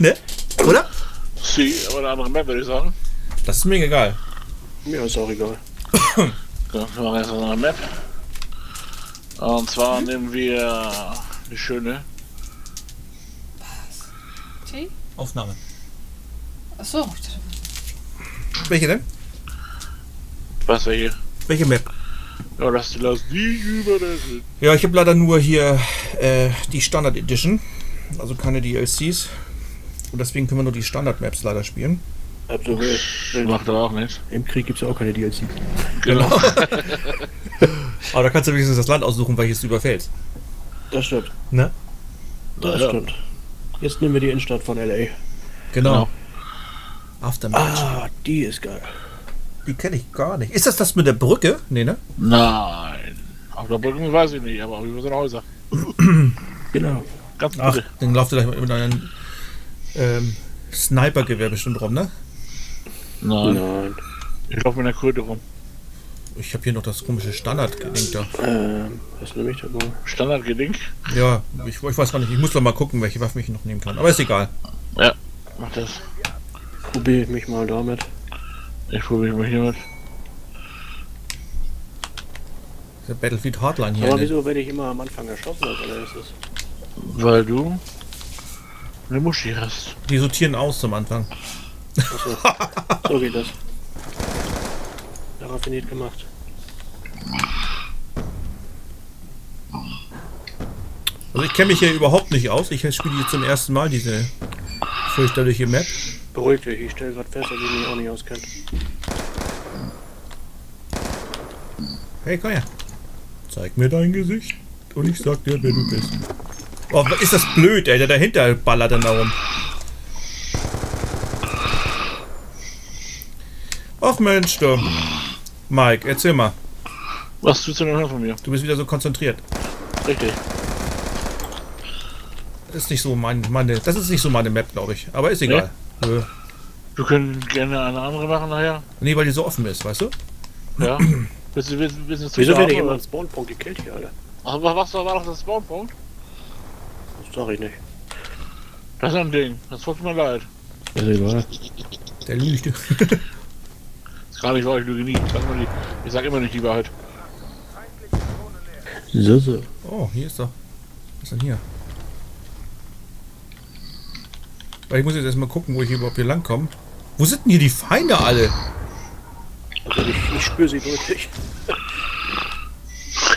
ne? Oder? Sie, aber eine andere Map, würde ich sagen. Das ist mir egal. Mir ist auch egal. Wir machen jetzt eine andere Map. Und zwar nehmen wir eine schöne. Tee? Aufnahme. Achso, Welche denn? Was hier? Welche Map? Ja, das lass die überrennen. Ja, ich habe leider nur hier äh, die Standard Edition. Also keine DLCs. Und deswegen können wir nur die Standard-Maps leider spielen. Absolut. Macht er auch nicht. Im Krieg gibt es ja auch keine DLC. Genau. Aber da kannst du wenigstens das Land aussuchen, welches du überfällst. Das stimmt. Ne? Das Ja. stimmt. Jetzt nehmen wir die Innenstadt von LA. Genau. Aftermatch. Ah, die ist geil. Die kenne ich gar nicht. Ist das das mit der Brücke? Nee, ne? Nein. Auf der Brücke weiß ich nicht, aber auch über so Häuser. Genau. Ganz Ach, dann lauft ihr gleich mit einem ähm, Snipergewehr bestimmt rum, ne? Nein. Nein. Ich laufe mit einer Kröte rum. Ich habe hier noch das komische Standard-Ding da. Ähm, was nehme ich da mal? Standardgeding. Ja, ich, ich weiß gar nicht. Ich muss doch mal gucken, welche Waffen ich noch nehmen kann. Aber ist egal. Ja, mach das. Probiere ich mich mal damit. Ich probiere mich hiermit. Der Battlefield Hardline hier. Aber Ne? wieso werde ich immer am Anfang erschossen als allererstes? Weil du eine Muschi hast. Die sortieren aus zum Anfang. Achso. so geht das. Raffiniert gemacht. Also ich kenne mich hier überhaupt nicht aus. Ich spiele hier zum ersten Mal diese fürchterliche Map. Beruhigt euch, ich stelle gerade fest, dass ich mich auch nicht auskenne. Hey, komm her. Zeig mir dein Gesicht und ich sag dir, wer du bist. Oh, ist das blöd, ey. Der dahinter ballert dann da rum. Ach Mensch, du. Mike, erzähl mal. Was willst du denn hören von mir? Du bist wieder so konzentriert. Richtig. Das ist nicht so mein, meine, das ist nicht so meine Map, glaube ich. Aber ist egal. Nö. Wir können gerne eine andere machen nachher. Nee, weil die so offen ist, weißt du? Ja. willst du willst, du- willst du Wieso werde ich immer am Spawnpunkt gekillt hier, Alter? Ach, was, was war doch das Spawnpunkt? Das sag ich nicht. Das ist ein Ding. Das tut mir leid. Ist egal. Der lügt. ist gar nicht wahr, ich lüge nie. Ich sag, immer die, ich sag immer nicht die Wahrheit. So, so. Oh, hier ist doch. Was ist denn hier? Ich muss jetzt erstmal gucken, wo ich überhaupt hier lang komme. Wo sind denn hier die Feinde alle? Also ich, ich spüre sie deutlich.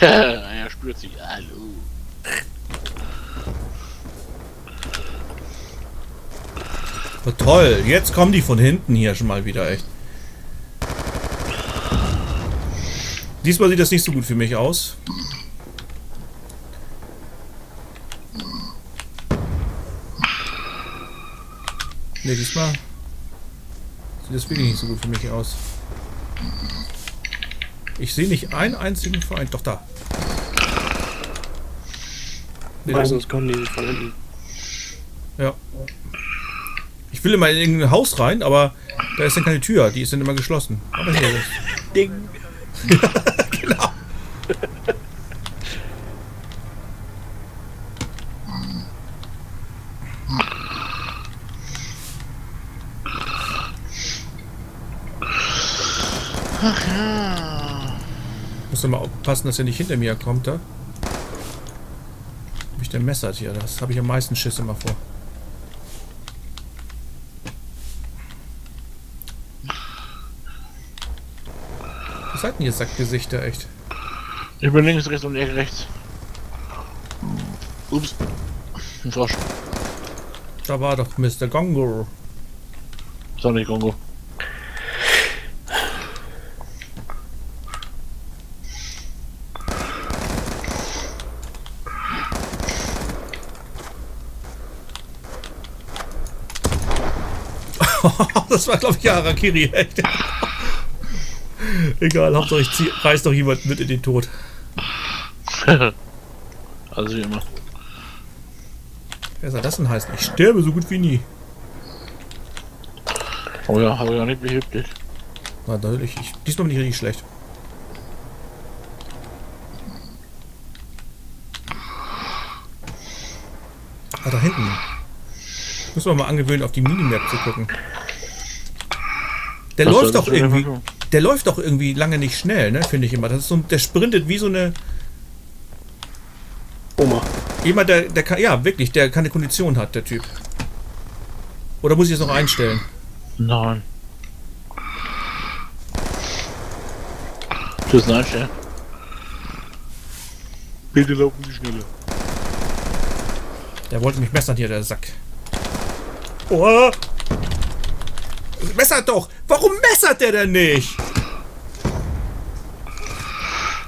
er spürt sich. Hallo. Oh, toll, jetzt kommen die von hinten hier schon mal wieder, echt. Diesmal sieht das nicht so gut für mich aus. Ne, diesmal sieht das wirklich nicht so gut für mich aus. Ich sehe nicht einen einzigen Feind. Doch da. Nee, Meistens kommen die von hinten. Ja. Ich will immer in irgendein Haus rein, aber da ist dann keine Tür. Die ist dann immer geschlossen. Aber hier ist. Ding. genau. Muss doch mal aufpassen, dass er nicht hinter mir kommt, da. Hab ich der messert hier? Das habe ich am meisten Schiss immer vor. Was seid denn ihr Sackgesichter, echt? Ich bin links, rechts und er rechts. Ups. Ein Frosch. Da war doch Mr. Gongo. Ist nicht Kongo. das war, glaube ich, ja Harakiri, echt. Egal, Hauptsache ich zieh, reiß doch jemand mit in den Tod. Also wie immer. Wer soll das denn heißen? Ich sterbe so gut wie nie. Oh ja, habe ich ja nicht behilflich. Na, natürlich. Ich, diesmal bin ich richtig schlecht. Ah, da hinten. Muss man mal angewöhnen, auf die Minimap zu gucken. Der Was läuft doch irgendwie. machen? Der läuft doch irgendwie lange nicht schnell, ne? Finde ich immer. Das ist so, der sprintet wie so eine. Oma. Jemand, der, der kann. Ja, wirklich, der keine Kondition hat, der Typ. Oder muss ich es noch einstellen? Nein. Tschüss, nein, stellen. Bitte laufen Sie schneller. Der wollte mich messern hier, der Sack. Oh! Messert doch! Warum messert der denn nicht?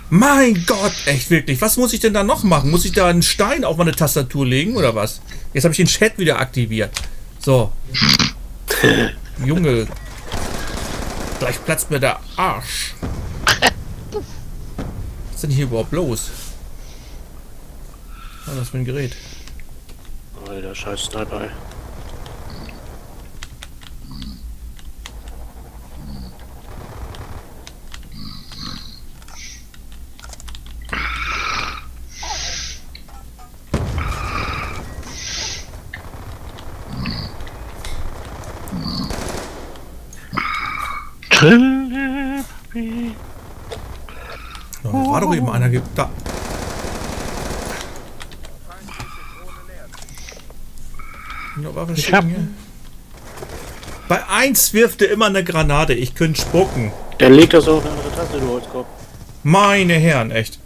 Mein Gott, echt wirklich. Was muss ich denn da noch machen? Muss ich da einen Stein auf meine Tastatur legen oder was? Jetzt habe ich den Chat wieder aktiviert. So. Junge. Gleich platzt mir der Arsch. Was ist denn hier überhaupt los? Was ist das für Gerät? Alter, scheiß Sniper. Trillippi. Ja, da war doch eben einer. ge- Da. Ja, Waffe Ich hab-. Bei 1 wirft er immer eine Granate. Ich könnte spucken. Der legt das auf eine andere Taste, du Holzkopf. Meine Herren, echt.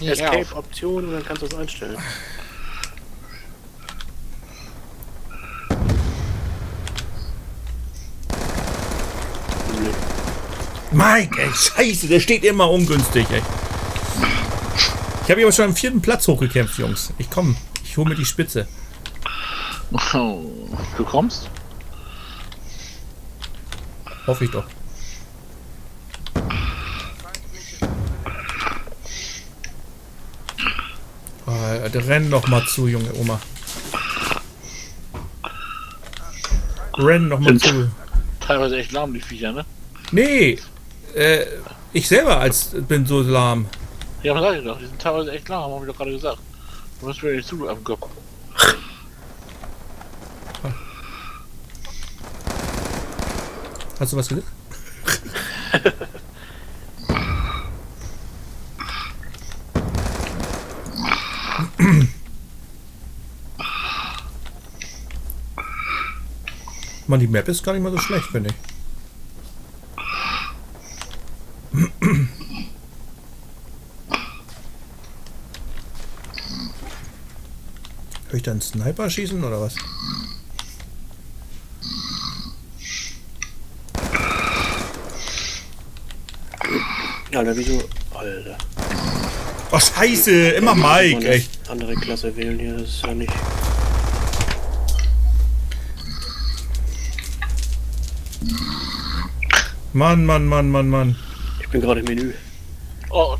Escape-Option und dann kannst du es einstellen. Mike, ey, scheiße, der steht immer ungünstig, ey. Ich habe hier aber schon am vierten Platz hochgekämpft, Jungs. Ich komm, ich hole mir die Spitze. Du kommst? Hoffe ich doch. Alter, renn noch mal zu, junge Oma. Renn noch mal Sind- zu. Teilweise echt lahm, die Viecher, ne? Nee, äh, ich selber als bin so lahm. Ja, was sag ich doch? Die sind teilweise echt lahm, haben wir doch gerade gesagt. Du musst mir nicht zu auf den Kopf. Hast du was gesagt? Mann, die Map ist gar nicht mal so schlecht, finde ich. Höre ich da einen Sniper schießen oder was? Alter, wieso? Alter. Oh, scheiße, immer Mike, Eine echt. Andere Klasse wählen hier, das ist ja nicht. Mann, Mann, Mann, Mann, Mann. Ich bin gerade im Menü. Oh,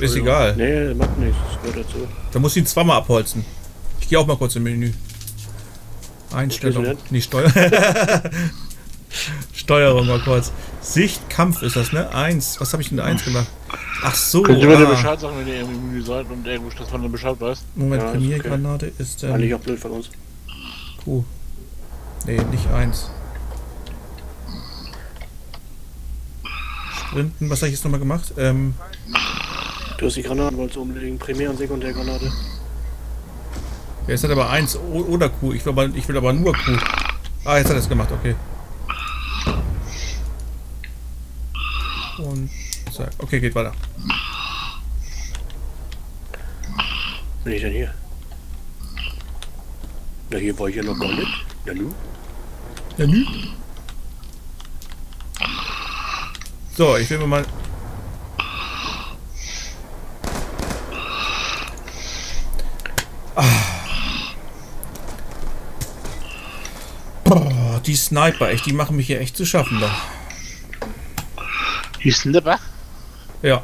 Ist egal. Nee, macht nichts, das gehört dazu. Da muss ich ihn zweimal abholzen. Ich gehe auch mal kurz im Menü. Einstellung. Was willst Nee, Steuer. Steuerung mal kurz. Sicht, Kampf ist das, ne? Eins. Was habe ich denn da eins gemacht? Ach so. könnt ihr mir ah. Bescheid sagen, wenn ihr irgendwie Menü seid und irgendwo man dann Bescheid weiß? Moment, Ja, ist Premiergranate ist Eigentlich ähm, auch blöd von uns. Q. Nee, nicht eins. Sprinten, was habe ich jetzt nochmal gemacht? Ähm, Du hast die Granaten wolltest du umlegen. Primär- und Sekundärgranate. ja, jetzt hat aber eins oder Q. Ich will aber, ich will aber nur Q. Ah, jetzt hat er es gemacht, okay. Und zack. Okay, geht weiter. Bin ich denn hier? Na, hier war ich ja noch gar nicht. Ja, nu? Ja, nü. So, ich will mir mal. Ah. Boah, die Sniper, echt, die machen mich hier echt zu schaffen da. Die Slipper? Ja.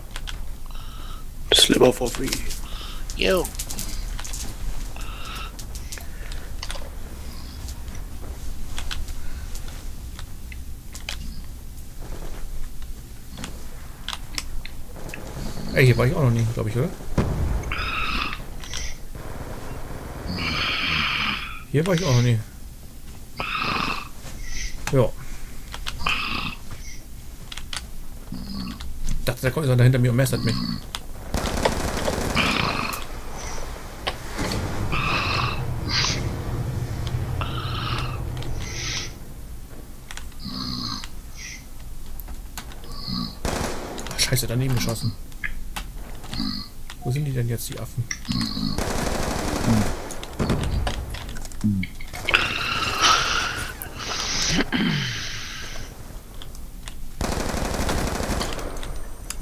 Slipper for free. Yo. Ey, hier war ich auch noch nie, glaube ich, oder? Hier war ich auch noch nie. Ja. Dachte, da kommt jemand hinter mir und messert mich. Ach, scheiße, daneben geschossen. Wo sind die denn jetzt, die Affen?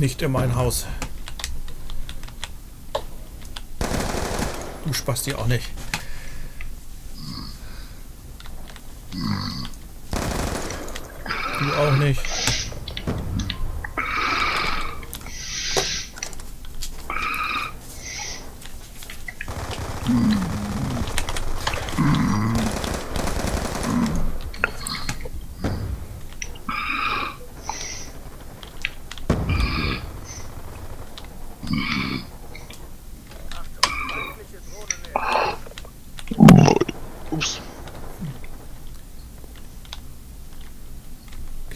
Nicht in mein Haus. Du Spasti auch nicht. Du auch nicht.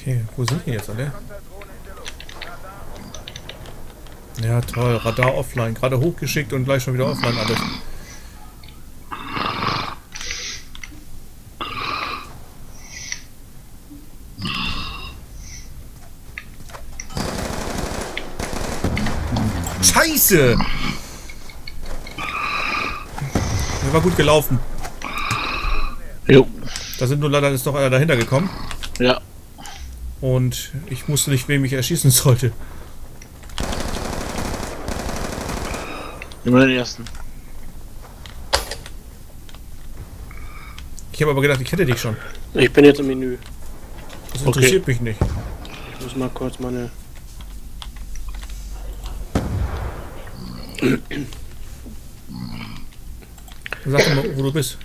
Okay, wo sind die jetzt alle? Ja, toll. Radar offline. Gerade hochgeschickt und gleich schon wieder offline alles. Scheiße! Der war gut gelaufen. Jo. Da sind nur leider ist noch einer dahinter gekommen. Ja. Und ich wusste nicht, wem ich erschießen sollte. Immer den ersten. Ich habe aber gedacht, ich hätte dich schon. Ich bin jetzt im Menü. Das Okay. interessiert mich nicht. Ich muss mal kurz meine. Sag mal, wo du bist.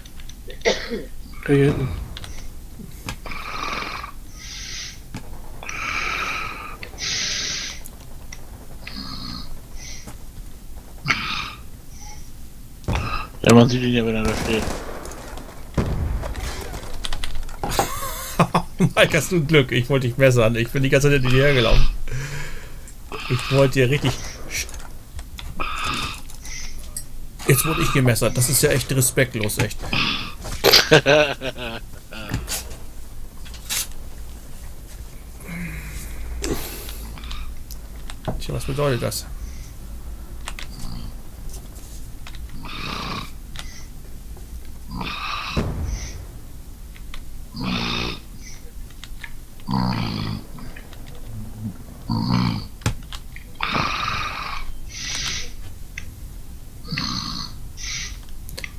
Hier hinten. Ja, man sieht ihn ja, wenn er da steht. Mike, hast du Glück. Ich wollte dich messern. Ich bin die ganze Zeit hinter dir hergelaufen. Ich wollte dir richtig... Jetzt wurde ich gemessert. Das ist ja echt respektlos, echt. Tja, was bedeutet das?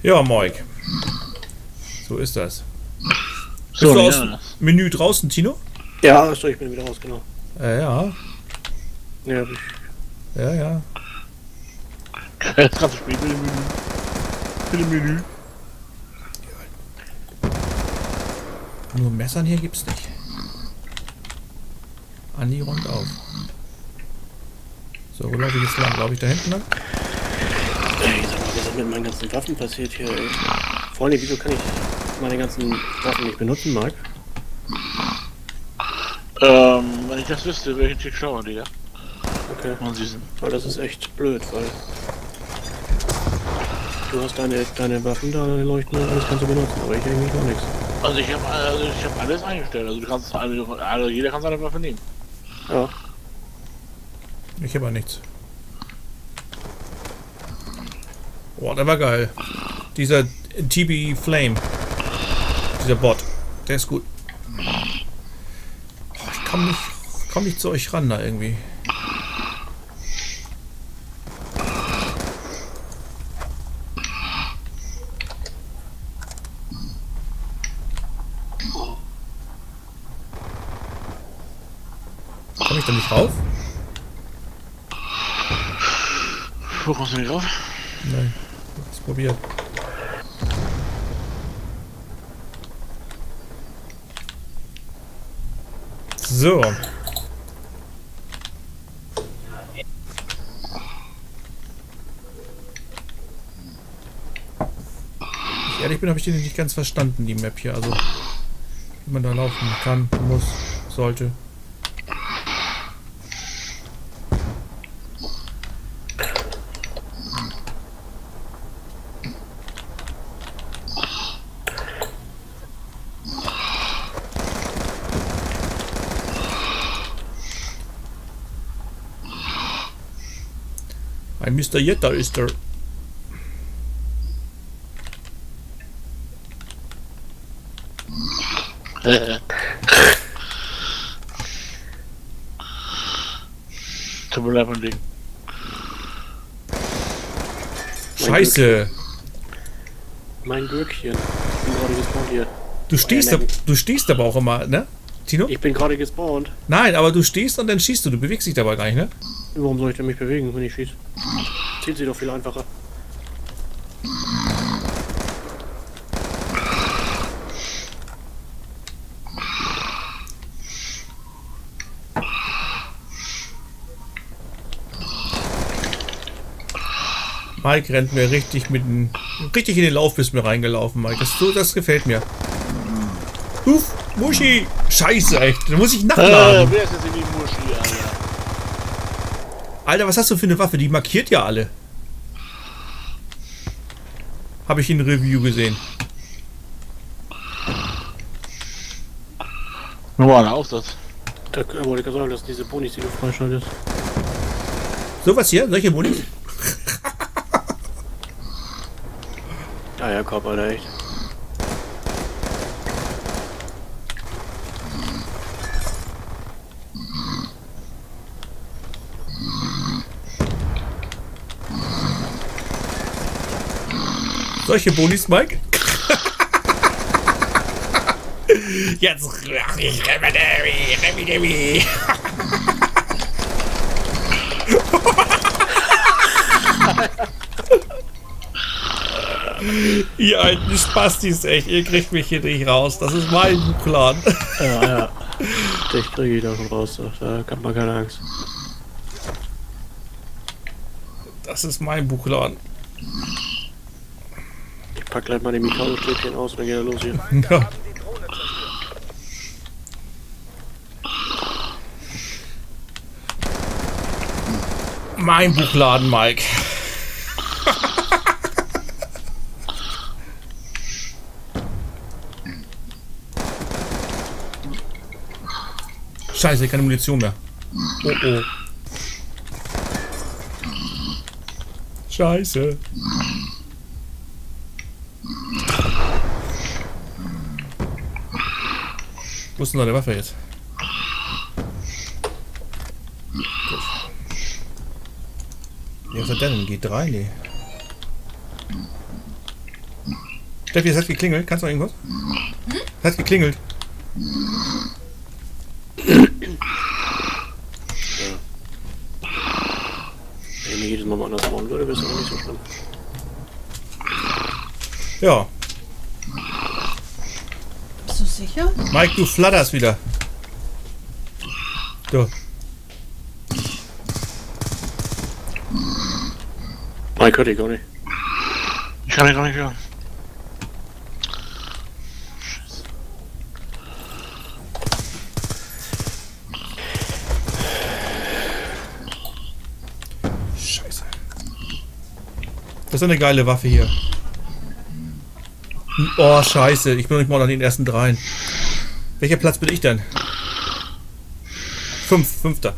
Ja, Moik. So ist das. So, Bist du aus ja. Menü draußen, Tino? Ja, achso, ich bin wieder raus, genau. Äh, ja, Ja, ja, ja. Du spielen. Bitte Menü. Bitte Menü. Nur Messern hier gibt's nicht. Andi räumt auf. So, wo laufe ich jetzt lang? Laufe ich da hinten lang? Ist mit meinen ganzen Waffen passiert hier, ey? Vor allem, wieso kann ich meine ganzen Waffen nicht benutzen, Marc? Ähm, wenn ich das wüsste, wäre ich Tick schlauer, Digga. Okay. Man sieht Weil das ist echt blöd, weil. Du hast deine, deine Waffen da, deine Leuchten und alles kannst du benutzen, aber ich eigentlich noch nichts. Also ich habe also ich hab alles eingestellt. Also du kannst also, also jeder kann seine Waffe nehmen. Ja. Ich habe nichts. Boah, der war geil. Dieser TB Flame. Dieser Bot. Der ist gut. Boah, ich komm nicht, komm nicht zu euch ran da irgendwie. Komm ich da nicht rauf? Wo kommst du nicht rauf? Nein. Hab's probiert. So. Ich ehrlich bin, habe ich den nicht ganz verstanden, die Map hier. Also, wie man da laufen kann, muss, sollte. Ein Mr. Jetta ist er. Tut mir leid, mein Ding. Scheiße. Mein Glückchen. Ich bin gerade gespawnt hier. Du stehst, ab, du stehst aber auch immer, ne? Tino? Ich bin gerade gespawnt. Nein, aber du stehst und dann schießt du. Du bewegst dich dabei gar nicht, ne? Warum soll ich denn mich bewegen, wenn ich schieße? Zielt sie doch viel einfacher. Mike rennt mir richtig mit dem, richtig in den Lauf bist mir reingelaufen, Mike. Das, das gefällt mir. Huf, Muschi! Scheiße, echt. Da muss ich Äh, nachladen. wer ist jetzt in die Muschi, Alter? Alter, was hast du für eine Waffe? Die markiert ja alle. Habe ich in Review gesehen. War der Aufsatz? Da wollte ich sagen, dass diese Bonis, die du freischaltest. Sowas hier? Solche Bonis? Ja, ja, Kopf, Alter, echt. Solche Bonis, Mike? Jetzt. Ihr alten Spastis, echt, ihr kriegt mich hier nicht raus. Das ist mein Buchladen. Ja, ja. Dich kriege ich da schon raus. Da hat man keine Angst. Das ist mein Buchladen. Pack gleich mal die Mikado-Stäbchen aus und dann geht er los hier. Ja. Mein Buchladen, Mike. Scheiße, keine Munition mehr. Oh oh. Scheiße. Wo ist denn deine Waffe jetzt? Gut. Ja, was hat der denn? G3? Nee. Steffi, es hat geklingelt. Kannst du noch irgendwas? Es hat geklingelt. Wenn ich mir jedes Mal mal anders bauen würde, wäre es aber nicht so schlimm. Ja. Bist du sicher? Mike, du flatterst wieder. Du. Mike hört dich gar nicht. Ich kann ihn gar nicht hören. Scheiße. Das ist eine geile Waffe hier. Oh, scheiße. Ich bin nicht mal unter den ersten dreien. Welcher Platz bin ich denn? Fünf, fünfter.